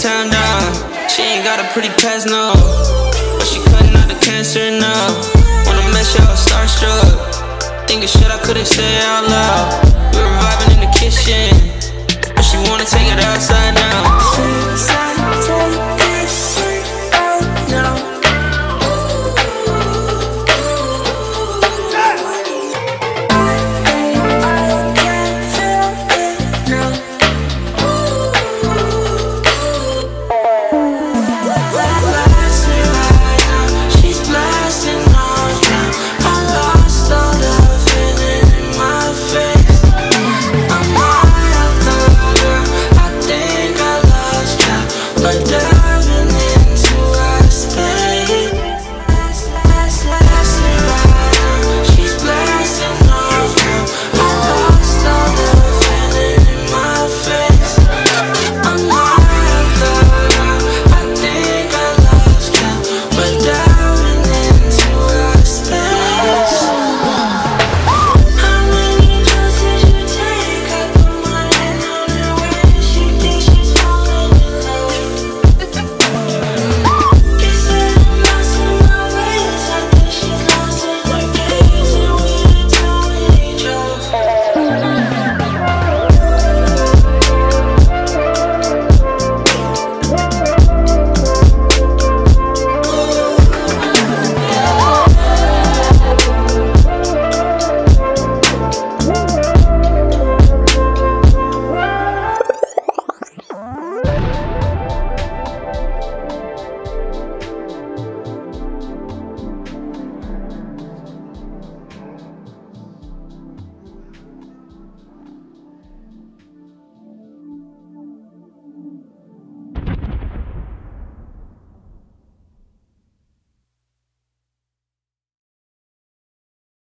this town down. She ain't got a pretty past, no. But she cutting out the cancer now. Wanna mess y'all? was starstruck. Thinking shit I couldn't say out loud.